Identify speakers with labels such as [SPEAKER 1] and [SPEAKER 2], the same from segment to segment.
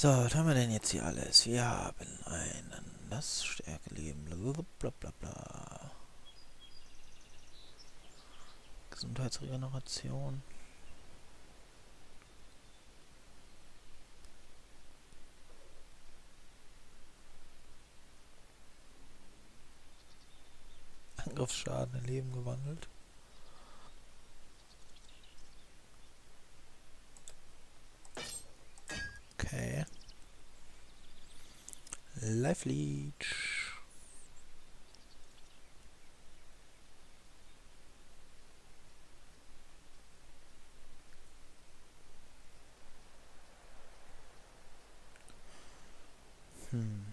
[SPEAKER 1] So, was haben wir denn jetzt hier alles? Wir haben einen, das Stärkeleben, bla bla bla. Gesundheitsregeneration. Angriffsschaden in Leben gewandelt. Okay. Life Leech. Hm.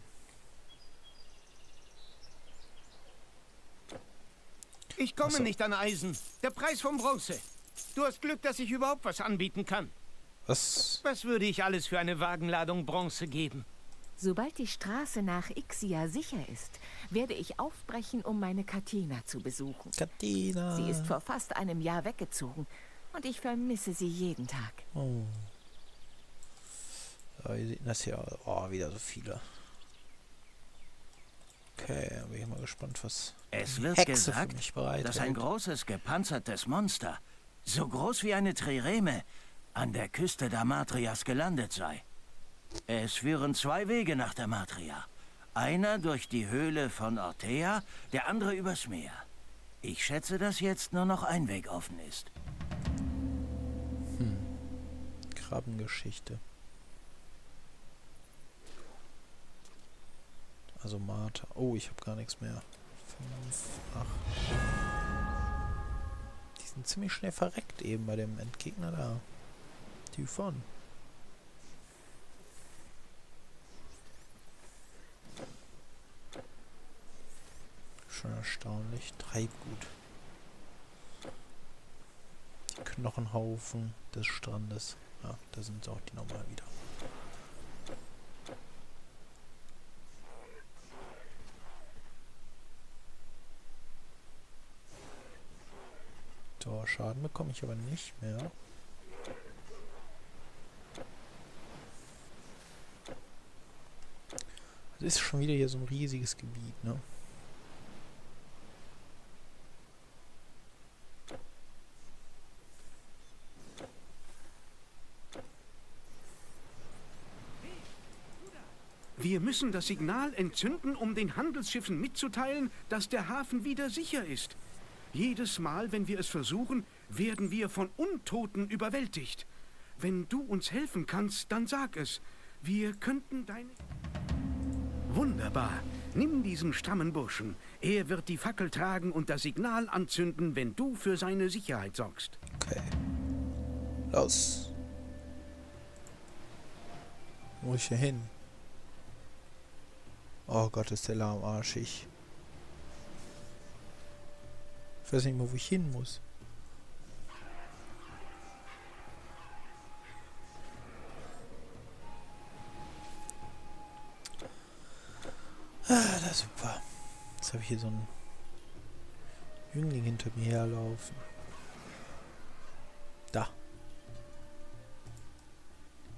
[SPEAKER 2] Ich komme
[SPEAKER 1] so.
[SPEAKER 2] nicht an Eisen. Der Preis vom Bronze. Du hast Glück, dass ich überhaupt was anbieten kann.
[SPEAKER 1] Was?
[SPEAKER 2] Was würde ich alles für eine Wagenladung Bronze geben?
[SPEAKER 3] Sobald die Straße nach Ixia sicher ist, werde ich aufbrechen, um meine Katina zu besuchen.
[SPEAKER 1] Katina.
[SPEAKER 3] Sie ist vor fast einem Jahr weggezogen und ich vermisse sie jeden Tag.
[SPEAKER 1] Oh. Ja, wie sieht denn das hier aus? Oh, wieder so viele. Okay, bin ich mal gespannt, was
[SPEAKER 4] Es wird
[SPEAKER 1] Hexe
[SPEAKER 4] gesagt,
[SPEAKER 1] für mich bereit
[SPEAKER 4] dass ein großes gepanzertes Monster, so groß wie eine Trireme, an der Küste Damatrias gelandet sei. Es führen zwei Wege nach Damatria. Einer durch die Höhle von Ortea, der andere übers Meer. Ich schätze, dass jetzt nur noch ein Weg offen ist.
[SPEAKER 1] Krabbengeschichte. Also Martha. Oh, ich habe gar nichts mehr. Fünf, acht. Die sind ziemlich schnell verreckt eben bei dem Endgegner da. Typhon. Schon erstaunlich. Treibgut. Die Knochenhaufen des Strandes. Ja, da sind auch die nochmal wieder. So, Schaden bekomme ich aber nicht mehr. Das ist schon wieder hier so ein riesiges Gebiet, ne?
[SPEAKER 2] Wir müssen das Signal entzünden, um den Handelsschiffen mitzuteilen, dass der Hafen wieder sicher ist. Jedes Mal, wenn wir es versuchen, werden wir von Untoten überwältigt. Wenn du uns helfen kannst, dann sag es. Wir könnten deine... Wunderbar. Nimm diesen strammen Burschen. Er wird die Fackel tragen und das Signal anzünden, wenn du für seine Sicherheit sorgst.
[SPEAKER 1] Okay. Los. Wo muss ich hier hin? Oh Gott, ist der Lahm arschig. Ich weiß nicht mehr, wo ich hin muss. Ah, das ist super. Jetzt habe ich hier so einen Jüngling hinter mir herlaufen. Da.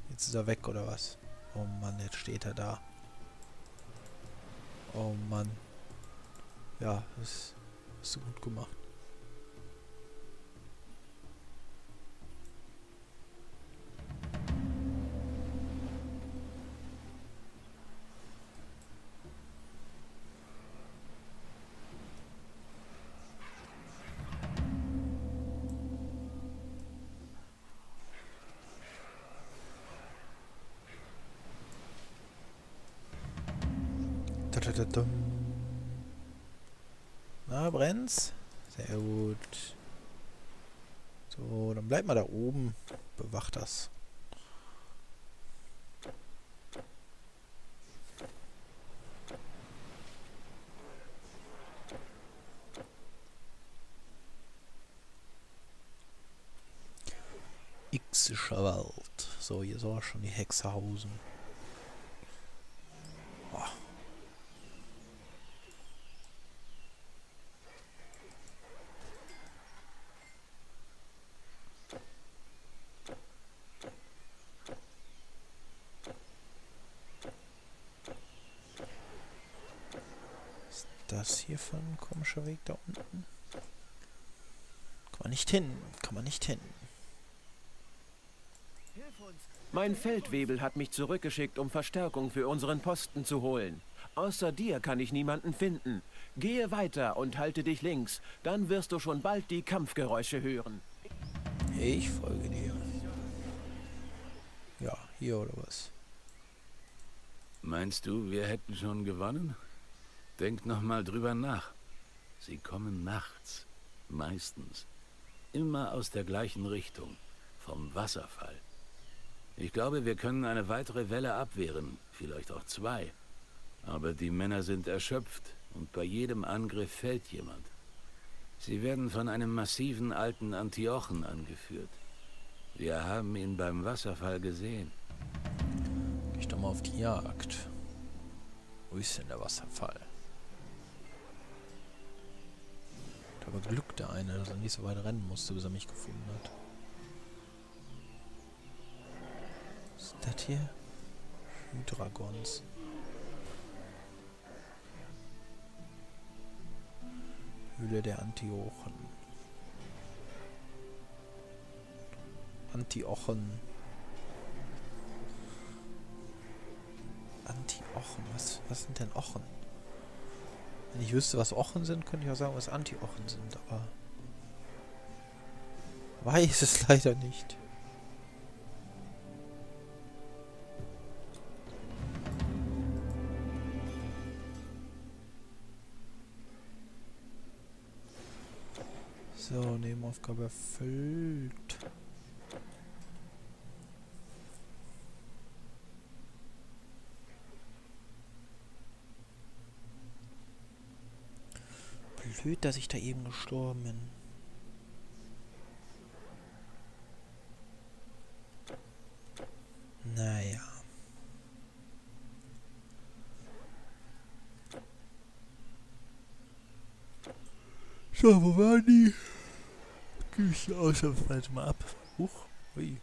[SPEAKER 1] Jetzt ist er weg, oder was? Oh Mann, jetzt steht er da. Oh Mann. Ja, das hast du gut gemacht. Mal da oben. Bewacht das. Ixischer Wald. So, hier soll schon die Hexe hausen. Boah. das hier für ein komischer Weg da unten? Kann man nicht hin. Kann man nicht hin.
[SPEAKER 5] Mein Feldwebel hat mich zurückgeschickt, um Verstärkung für unseren Posten zu holen. Außer dir kann ich niemanden finden. Gehe weiter und halte dich links. Dann wirst du schon bald die Kampfgeräusche hören.
[SPEAKER 1] Ich folge dir. Ja, hier oder was?
[SPEAKER 6] Meinst du, wir hätten schon gewonnen? Denk noch mal drüber nach. Sie kommen nachts. Meistens. Immer aus der gleichen Richtung. Vom Wasserfall. Ich glaube, wir können eine weitere Welle abwehren. Vielleicht auch zwei. Aber die Männer sind erschöpft und bei jedem Angriff fällt jemand. Sie werden von einem massiven alten Antiochen angeführt. Wir haben ihn beim Wasserfall gesehen.
[SPEAKER 1] Geh ich doch mal auf die Jagd. Wo ist denn der Wasserfall? Aber Glück der eine, dass er nicht so weit rennen musste, bis er mich gefunden hat. Was ist das hier? Hydragons. Höhle der Antiochen. Antiochen. Anti-Ochen. Was, was sind denn Ochen? Wenn ich wüsste, was Ochen sind, könnte ich auch sagen, was Anti-Ochen sind, aber weiß es leider nicht. So, Nebenaufgabe erfüllt. Blöd, dass ich da eben gestorben bin. Naja. So, wo waren die? Gib ich die Ausgangsweise mal ab. Huch. Ui.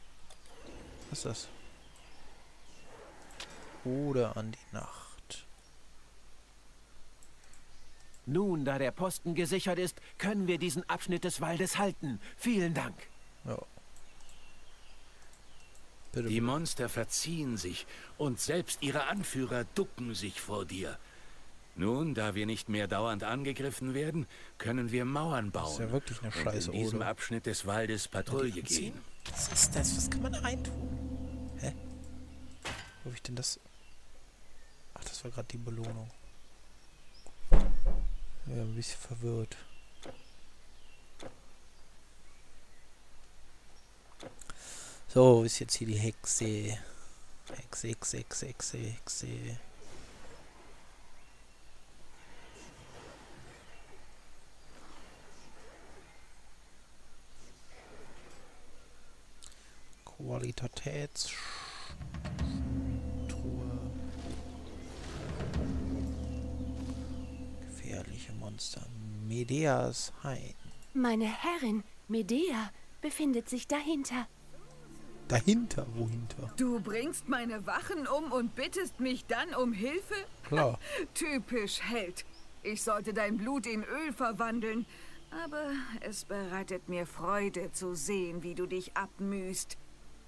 [SPEAKER 1] Was ist das? Oder an die Nacht.
[SPEAKER 5] Nun, da der Posten gesichert ist, können wir diesen Abschnitt des Waldes halten. Vielen Dank.
[SPEAKER 1] Ja. Bitte.
[SPEAKER 6] Die Monster verziehen sich und selbst ihre Anführer ducken sich vor dir. Nun, da wir nicht mehr dauernd angegriffen werden, können wir Mauern bauen.
[SPEAKER 1] Das ist ja wirklich eine
[SPEAKER 6] und
[SPEAKER 1] Scheiße,
[SPEAKER 6] in diesem
[SPEAKER 1] oder?
[SPEAKER 6] Abschnitt des Waldes Patrouille gehen.
[SPEAKER 1] Was ist das? Was kann man da reintun? Hä? Wo hab ich denn das? Ach, das war gerade die Belohnung. Ja, ein bisschen verwirrt. So, ist jetzt hier die Hexe? Hexe, Hexe, Hexe, Hexe, Hexe. Qualitätstruhe. Monster. Medeas Hain.
[SPEAKER 7] Meine Herrin, Medea, befindet sich dahinter.
[SPEAKER 1] Dahinter, wohinter?
[SPEAKER 8] Du bringst meine Wachen um und bittest mich dann um Hilfe?
[SPEAKER 1] Klar.
[SPEAKER 8] Typisch Held. Ich sollte dein Blut in Öl verwandeln. Aber es bereitet mir Freude zu sehen, wie du dich abmühst.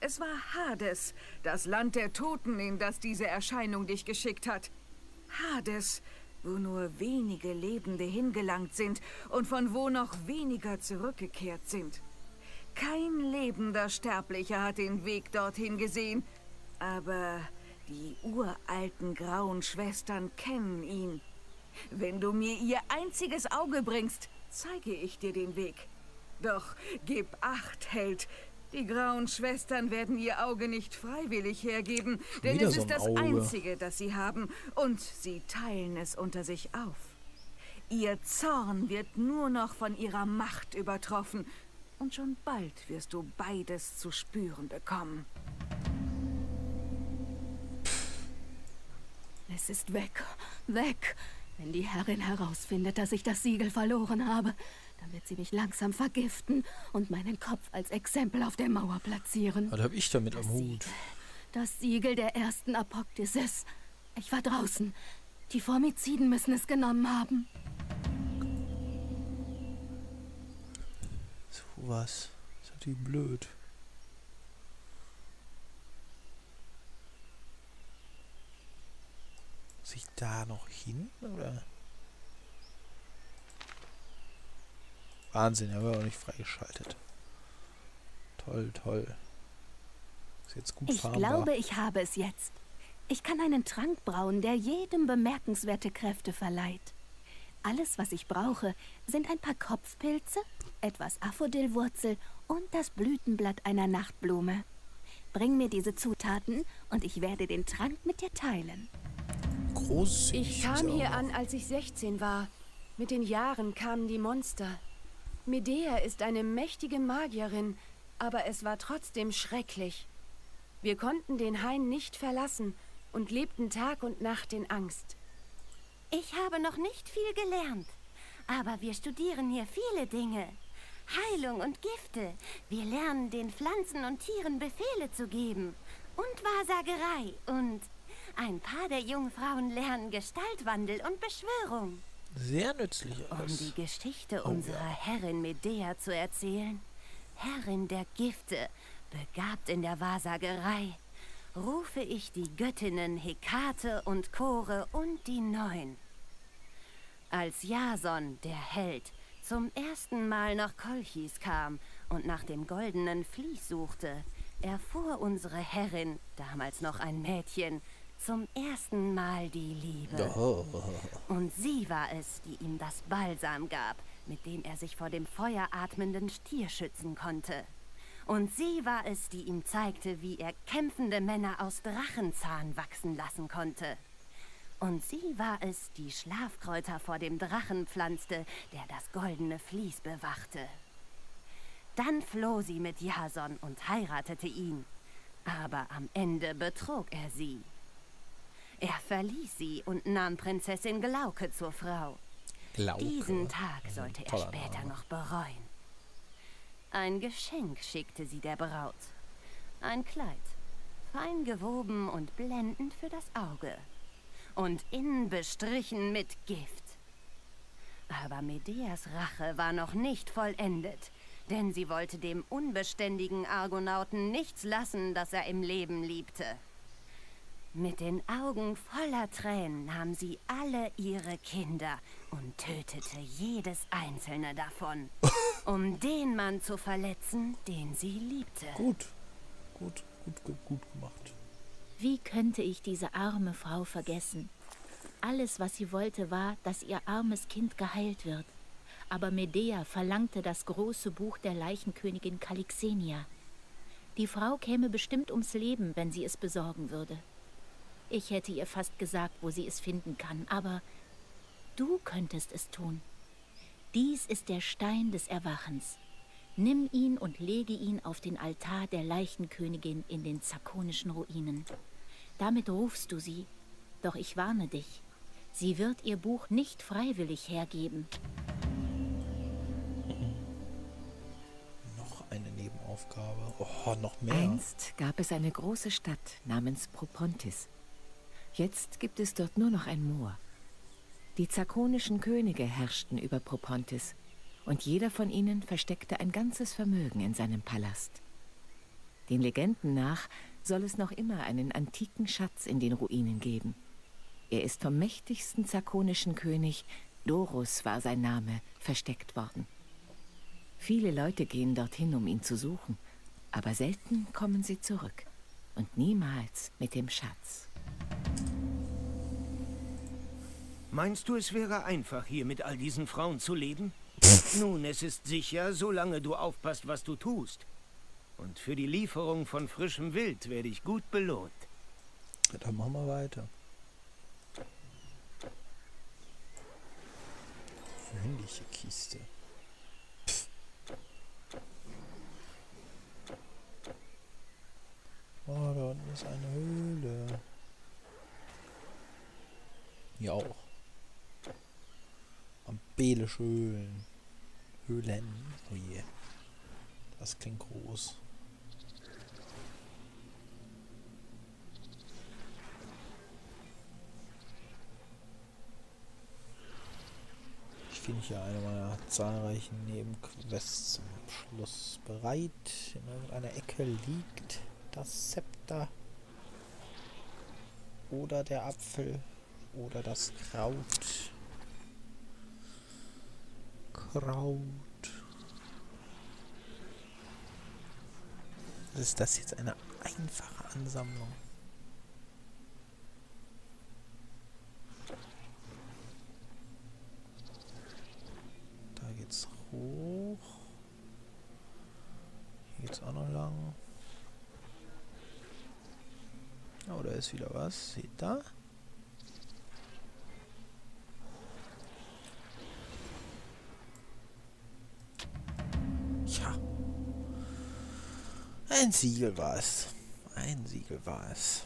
[SPEAKER 8] Es war Hades, das Land der Toten, in das diese Erscheinung dich geschickt hat. Hades, wo nur wenige Lebende hingelangt sind und von wo noch weniger zurückgekehrt sind. Kein lebender Sterblicher hat den Weg dorthin gesehen, aber die uralten grauen Schwestern kennen ihn. Wenn du mir ihr einziges Auge bringst, zeige ich dir den Weg. Doch gib acht, Held. Die grauen Schwestern werden ihr Auge nicht freiwillig hergeben, denn es
[SPEAKER 1] so
[SPEAKER 8] ist das
[SPEAKER 1] Auge.
[SPEAKER 8] einzige, das sie haben, und sie teilen es unter sich auf. Ihr Zorn wird nur noch von ihrer Macht übertroffen, und schon bald wirst du beides zu spüren bekommen.
[SPEAKER 7] Es ist weg, weg. Wenn die Herrin herausfindet, dass ich das Siegel verloren habe, dann wird sie mich langsam vergiften und meinen Kopf als Exempel auf der Mauer platzieren.
[SPEAKER 1] Was hab ich damit
[SPEAKER 7] das am
[SPEAKER 1] Hut?
[SPEAKER 7] Siegel, das Siegel der ersten Apoktisis. Ich war draußen. Die Formiziden müssen es genommen haben.
[SPEAKER 1] So was. Das Ist natürlich blöd. Muss ich da noch hin? Oder? Wahnsinn, er war auch nicht freigeschaltet. Toll, toll. Ist jetzt gut
[SPEAKER 7] Ich
[SPEAKER 1] fahrbar.
[SPEAKER 7] glaube, ich habe es jetzt. Ich kann einen Trank brauen, der jedem bemerkenswerte Kräfte verleiht. Alles, was ich brauche, sind ein paar Kopfpilze, etwas Aphodilwurzel und das Blütenblatt einer Nachtblume. Bring mir diese Zutaten und ich werde den Trank mit dir teilen.
[SPEAKER 1] Großzügig
[SPEAKER 9] Ich kam
[SPEAKER 1] er
[SPEAKER 9] hier an, als ich 16 war. Mit den Jahren kamen die Monster. Medea ist eine mächtige Magierin, aber es war trotzdem schrecklich. Wir konnten den Hain nicht verlassen und lebten Tag und Nacht in Angst.
[SPEAKER 10] Ich habe noch nicht viel gelernt, aber wir studieren hier viele Dinge. Heilung und Gifte. Wir lernen den Pflanzen und Tieren Befehle zu geben. Und Wahrsagerei. Und ein paar der jungen Frauen lernen Gestaltwandel und Beschwörung.
[SPEAKER 1] Sehr nützlich
[SPEAKER 10] Um
[SPEAKER 1] alles.
[SPEAKER 10] die Geschichte
[SPEAKER 1] Oh,
[SPEAKER 10] unserer
[SPEAKER 1] ja.
[SPEAKER 10] Herrin Medea zu erzählen. Herrin der Gifte, begabt in der Wahrsagerei, rufe ich die Göttinnen Hekate und Chore und die Neun. Als Jason, der Held, zum ersten Mal nach Kolchis kam und nach dem goldenen Vlies suchte, erfuhr unsere Herrin, damals noch ein Mädchen, zum ersten Mal die Liebe.
[SPEAKER 1] Oh.
[SPEAKER 10] Und sie war es, die ihm das Balsam gab, mit dem er sich vor dem feueratmenden Stier schützen konnte. Und sie war es, die ihm zeigte, wie er kämpfende Männer aus Drachenzahn wachsen lassen konnte. Und sie war es, die Schlafkräuter vor dem Drachen pflanzte, der das goldene Vlies bewachte. Dann floh sie mit Jason und heiratete ihn. Aber am Ende betrog er sie. Er verließ sie und nahm Prinzessin Glauke zur Frau.
[SPEAKER 1] Glauke.
[SPEAKER 10] Diesen Tag sollte er später
[SPEAKER 1] Name.
[SPEAKER 10] noch bereuen. Ein Geschenk schickte sie der Braut. Ein Kleid, fein gewoben und blendend für das Auge. Und innen bestrichen mit Gift. Aber Medeas Rache war noch nicht vollendet, denn sie wollte dem unbeständigen Argonauten nichts lassen, das er im Leben liebte. Mit den Augen voller Tränen nahm sie alle ihre Kinder und tötete jedes einzelne davon, um den Mann zu verletzen, den sie liebte.
[SPEAKER 1] Gut. Gut, gut, gut, gut gemacht.
[SPEAKER 3] Wie könnte ich diese arme Frau vergessen? Alles, was sie wollte, war, dass ihr armes Kind geheilt wird. Aber Medea verlangte das große Buch der Leichenkönigin Kalixenia. Die Frau käme bestimmt ums Leben, wenn sie es besorgen würde. Ich hätte ihr fast gesagt, wo sie es finden kann, aber du könntest es tun. Dies ist der Stein des Erwachens. Nimm ihn und lege ihn auf den Altar der Leichenkönigin in den zakonischen Ruinen. Damit rufst du sie, doch ich warne dich. Sie wird ihr Buch nicht freiwillig hergeben.
[SPEAKER 1] Noch eine Nebenaufgabe. Oh, noch mehr.
[SPEAKER 3] Einst gab es eine große Stadt namens Propontis. Jetzt gibt es dort nur noch ein Moor. Die zakonischen Könige herrschten über Propontis und jeder von ihnen versteckte ein ganzes Vermögen in seinem Palast. Den Legenden nach soll es noch immer einen antiken Schatz in den Ruinen geben. Er ist vom mächtigsten zakonischen König, Dorus war sein Name, versteckt worden. Viele Leute gehen dorthin, um ihn zu suchen, aber selten kommen sie zurück und niemals mit dem Schatz.
[SPEAKER 11] Meinst du, es wäre einfach, hier mit all diesen Frauen zu leben? Nun, es ist sicher, solange du aufpasst, was du tust. Und für die Lieferung von frischem Wild werde ich gut belohnt.
[SPEAKER 1] Ja, dann machen wir weiter. Freundliche Kiste. Pff. Oh, da unten ist eine Höhle. Hier auch. Ambelische Höhlen. Höhlen. Oh je. Das klingt groß. Ich finde hier eine meiner zahlreichen Nebenquests zum Abschluss bereit. In irgendeiner Ecke liegt das Zepter oder der Apfel oder das Kraut. Kraut. Ist das jetzt eine einfache Ansammlung? Da geht's hoch. Hier geht's auch noch lang. Oh, da ist wieder was. Seht da? Ein Siegel war es. Ein Siegel war es.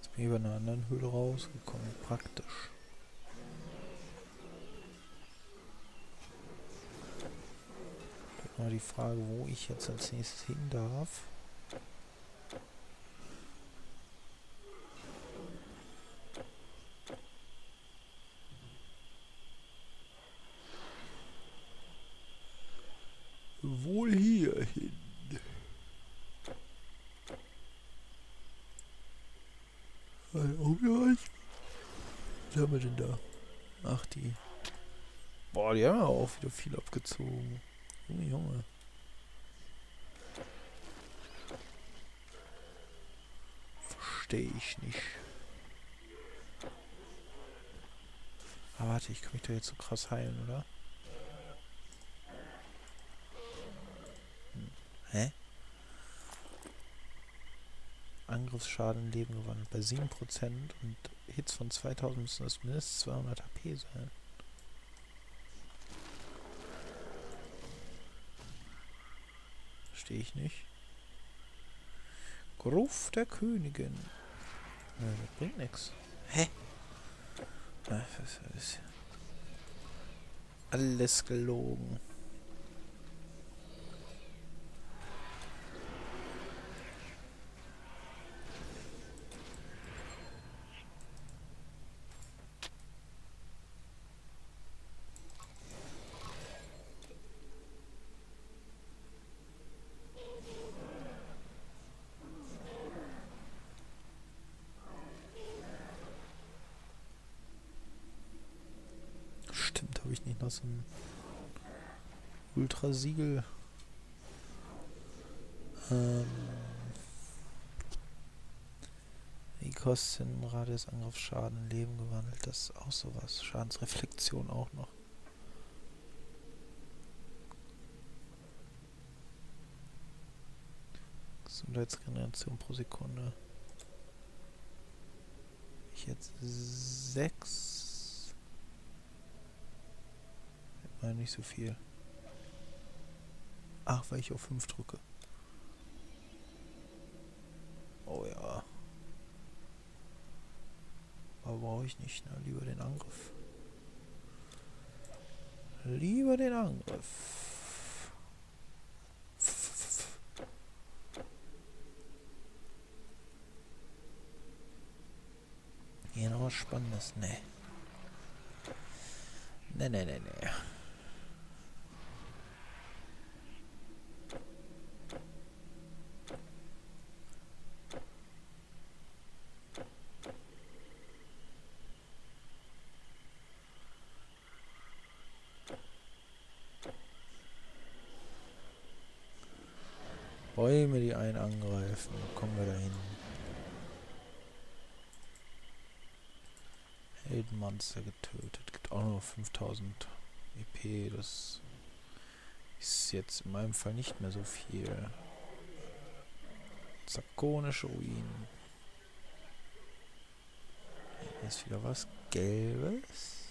[SPEAKER 1] Jetzt bin ich über einer anderen Höhle rausgekommen. Praktisch. Mal die Frage, wo ich jetzt als nächstes hin darf. Wohl hier hin. Was haben wir denn da? Ach, die. Boah, die haben ja auch wieder viel abgezogen. Junge, Junge. Verstehe ich nicht. Aber warte, ich kann mich da jetzt so krass heilen, oder? Hm. Hä? Angriffsschaden Leben gewonnen bei 7% und Hits von 2000 müssen das mindestens 200 HP sein. Verstehe ich nicht. Gruf der Königin. Ja, das bringt nichts. Hä? Das ist alles gelogen. ist ein Ultrasiegel. Ähm. Die Kosten, Radius, Angriff, Schaden, Leben gewandelt. Das ist auch sowas. Schadensreflexion auch noch. Gesundheitsgeneration pro Sekunde. Ich jetzt 6. Ja, nicht so viel. Ach, weil ich auf 5 drücke. Oh ja. Aber brauche ich nicht, ne? Lieber den Angriff. Lieber den Angriff. Hier noch was Spannendes. Nee. Nee, nee, nee, nee. Angreifen. Kommen wir dahin. Heldenmonster getötet. Gibt auch nur 5000 EP. Das ist jetzt in meinem Fall nicht mehr so viel. Zakonische Ruinen. Hier ist wieder was Gelbes.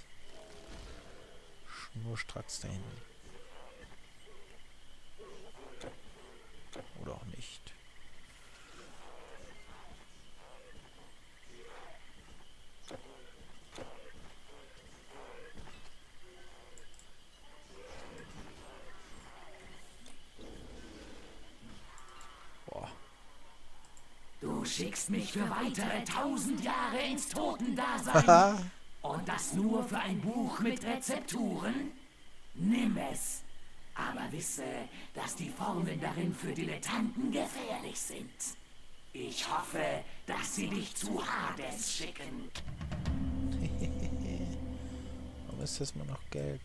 [SPEAKER 1] Schnurstracks da hinten. Oder auch nicht.
[SPEAKER 12] Du schickst mich für weitere tausend Jahre ins Totendasein. Und das nur für ein Buch mit Rezepturen? Nimm es. Aber wisse, dass die Formeln darin für Dilettanten gefährlich sind. Ich hoffe, dass sie dich zu Hades schicken.
[SPEAKER 1] Warum ist das mal noch gelb?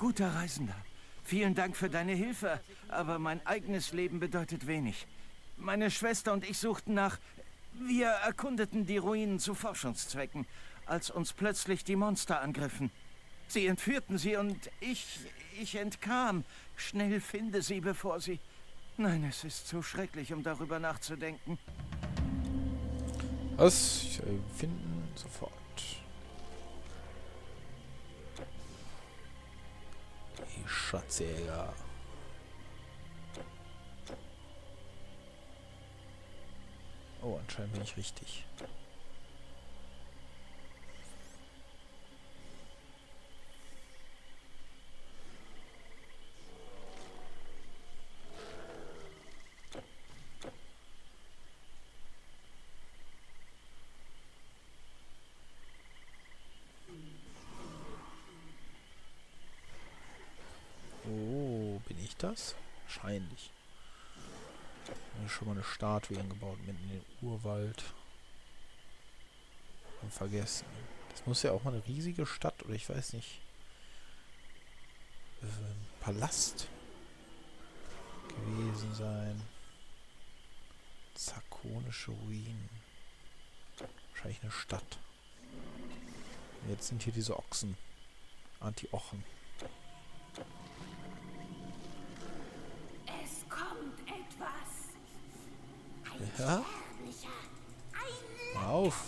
[SPEAKER 4] Guter Reisender, vielen Dank für deine Hilfe, aber mein eigenes Leben bedeutet wenig. Meine Schwester und ich suchten nach... Wir erkundeten die Ruinen zu Forschungszwecken, als uns plötzlich die Monster angriffen. Sie entführten sie und ich... ich entkam. Schnell finde sie, bevor sie... Nein, es ist zu schrecklich, um darüber nachzudenken.
[SPEAKER 1] Was? Äh, finden sofort. Schatzjäger. Oh, anscheinend bin ich richtig. Das? Wahrscheinlich. Hier schon mal eine Statue hingebaut, mitten in den Urwald. Und vergessen. Das muss ja auch mal eine riesige Stadt, oder ich weiß nicht. Äh, Palast gewesen sein. Zakonische Ruinen. Wahrscheinlich eine Stadt. Jetzt sind hier diese Ochsen. Anti-Ochen.
[SPEAKER 12] Es kommt etwas. Ein
[SPEAKER 1] Ja? Auf.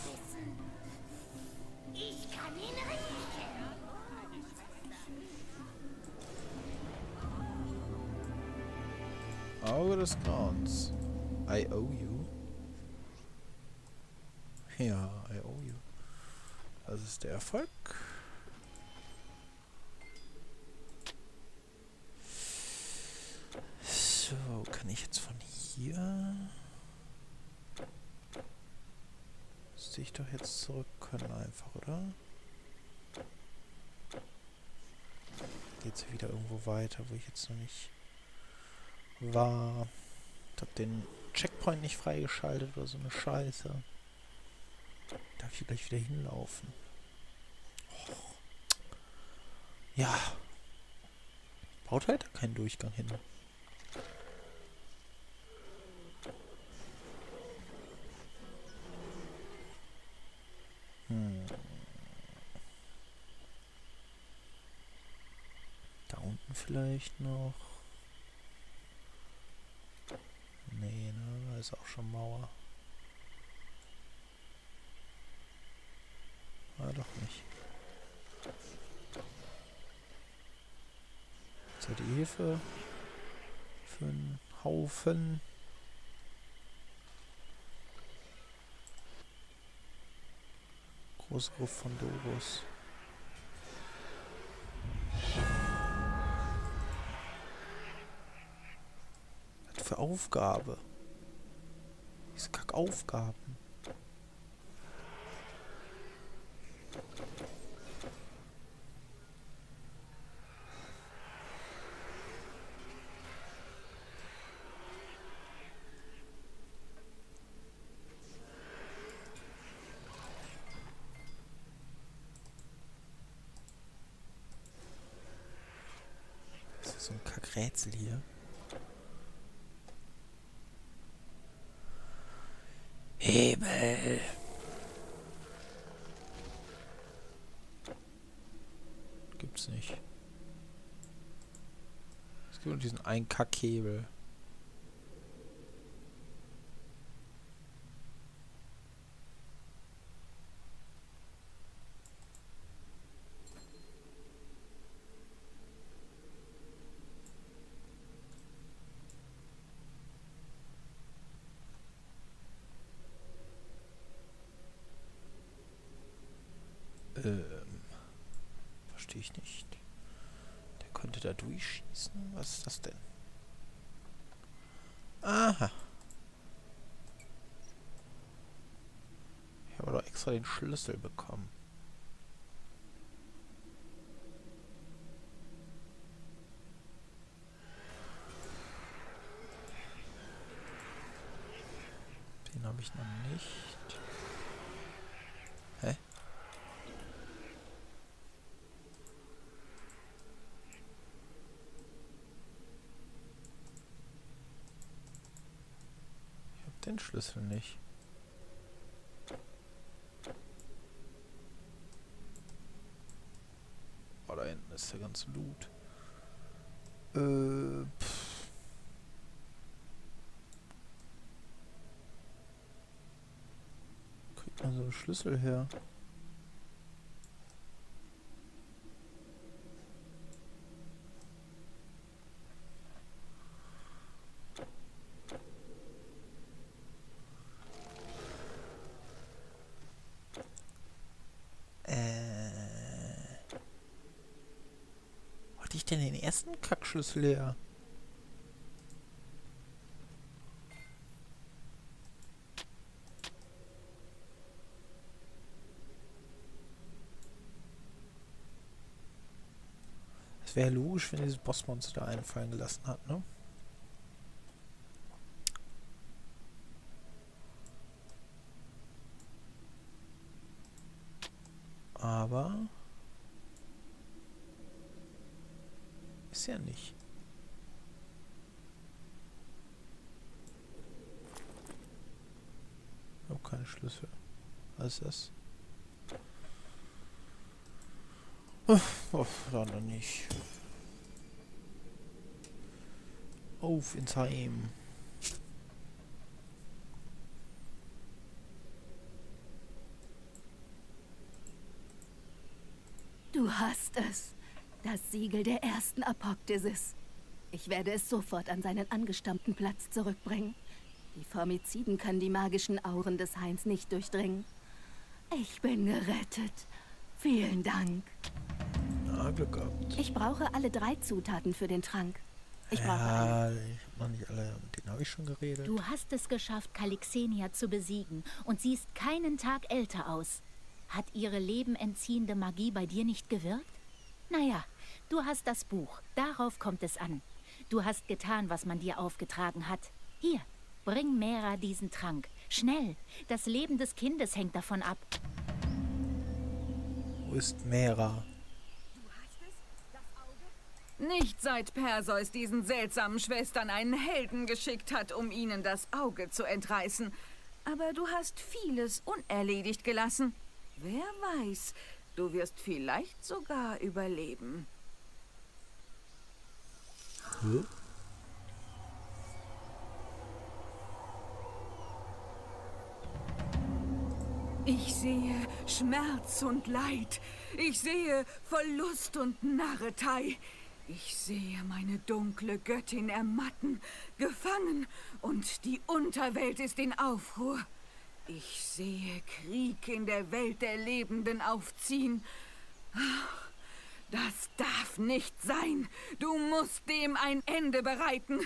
[SPEAKER 1] Auge des Grauens. I owe you. Ja, I owe you. Das ist der Erfolg. So, kann ich jetzt von hier... ich doch jetzt zurück können einfach, oder? Geht's hier wieder irgendwo weiter, wo ich jetzt noch nicht war. Ich hab den Checkpoint nicht freigeschaltet oder so eine Scheiße. Darf ich gleich wieder hinlaufen? Och. Ja. Baut weiter keinen Durchgang hin. Vielleicht noch. Nee, ne, da ist auch schon Mauer. Ah, doch nicht. Ist ja die Hilfe für einen Haufen. Große Gruppe von Doros. Für Aufgabe? Diese Kackaufgaben. So ein Kackrätsel hier. Hebel. Gibt's nicht. Es gibt nur diesen einen Kackhebel. ich nicht. Der könnte da durchschießen. Was ist das denn? Aha. Ich habe doch extra den Schlüssel bekommen. Den habe ich noch nicht. Hä? Ich habe den Schlüssel nicht. Oh, da ganze Loot. Äh, pff. Kriegt man so einen Schlüssel her? Ersten Kackschlüssel her? Es wäre logisch, wenn dieses Bossmonster einfallen gelassen hat, ne? Aber... Ist ja nicht. Ich habe keinen Schlüssel. Was ist das? Oh, oh, dann nicht. Auf ins Heim.
[SPEAKER 7] Du hast es. Das Siegel der ersten Apoktesis. Ich werde es sofort an seinen angestammten Platz zurückbringen. Die Formiziden können die magischen Auren des Hains nicht durchdringen. Ich bin gerettet. Vielen Dank.
[SPEAKER 1] Na, Glück gehabt.
[SPEAKER 7] Ich brauche alle drei Zutaten für den Trank. Ich brauche
[SPEAKER 1] ja, ich hab noch nicht alle. Mit denen habe ich schon geredet.
[SPEAKER 3] Du hast es geschafft, Kalixenia zu besiegen und siehst keinen Tag älter aus. Hat ihre lebenentziehende Magie bei dir nicht gewirkt? Naja, du hast das Buch. Darauf kommt es an. Du hast getan, was man dir aufgetragen hat. Hier, bring Mera diesen Trank. Schnell. Das Leben des Kindes hängt davon ab.
[SPEAKER 1] Wo ist Mera?
[SPEAKER 8] Nicht seit Perseus diesen seltsamen Schwestern einen Helden geschickt hat, um ihnen das Auge zu entreißen. Aber du hast vieles unerledigt gelassen. Wer weiß, du wirst vielleicht sogar überleben. Ich sehe Schmerz und Leid. Ich sehe Verlust und Narretei. Ich sehe meine dunkle Göttin ermatten, gefangen, und die Unterwelt ist in Aufruhr. Ich sehe Krieg in der Welt der Lebenden aufziehen. Ach, Das darf nicht sein. Du musst dem ein Ende bereiten.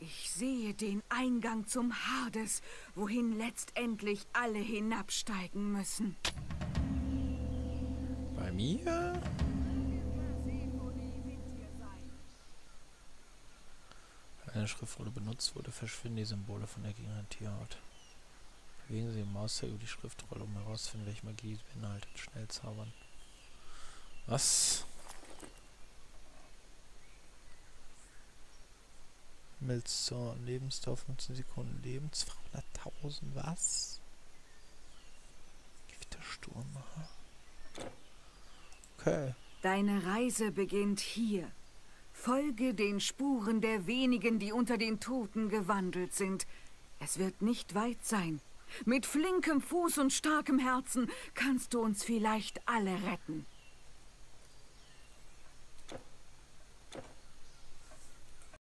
[SPEAKER 8] Ich sehe den Eingang zum Hades, wohin letztendlich alle hinabsteigen müssen.
[SPEAKER 1] Bei mir? Eine Schriftrolle benutzt wurde, verschwinden die Symbole von der gegnerischen Tierart. Bewegen Sie den Mauszeiger über die Schriftrolle, um herauszufinden, welche Magie sie beinhaltet. Schnell zaubern. Was? Milz zur Lebensdauer 15 Sekunden Leben. 200.000, was? Gewittersturm. Okay.
[SPEAKER 8] Deine Reise beginnt hier. Folge den Spuren der wenigen, die unter den Toten gewandelt sind. Es wird nicht weit sein. Mit flinkem Fuß und starkem Herzen kannst du uns vielleicht alle retten.